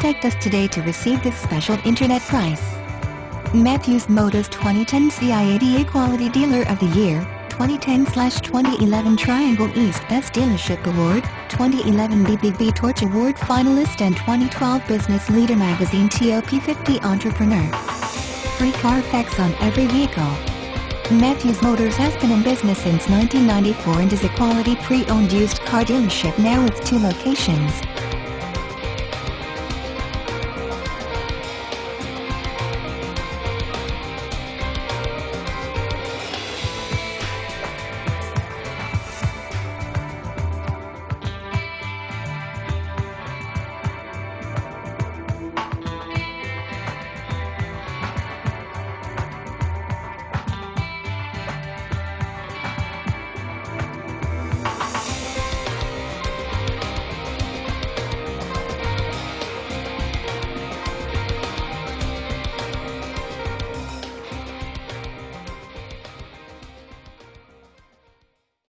Contact us today to receive this special internet price. Matthews Motors 2010 CIADA Quality Dealer of the Year, 2010-2011 Triangle East Best Dealership Award, 2011 BBB Torch Award finalist and 2012 Business Leader Magazine TOP 50 Entrepreneur. Free Carfax on every vehicle. Matthews Motors has been in business since 1994 and is a quality pre-owned used car dealership now with two locations.